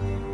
Bye.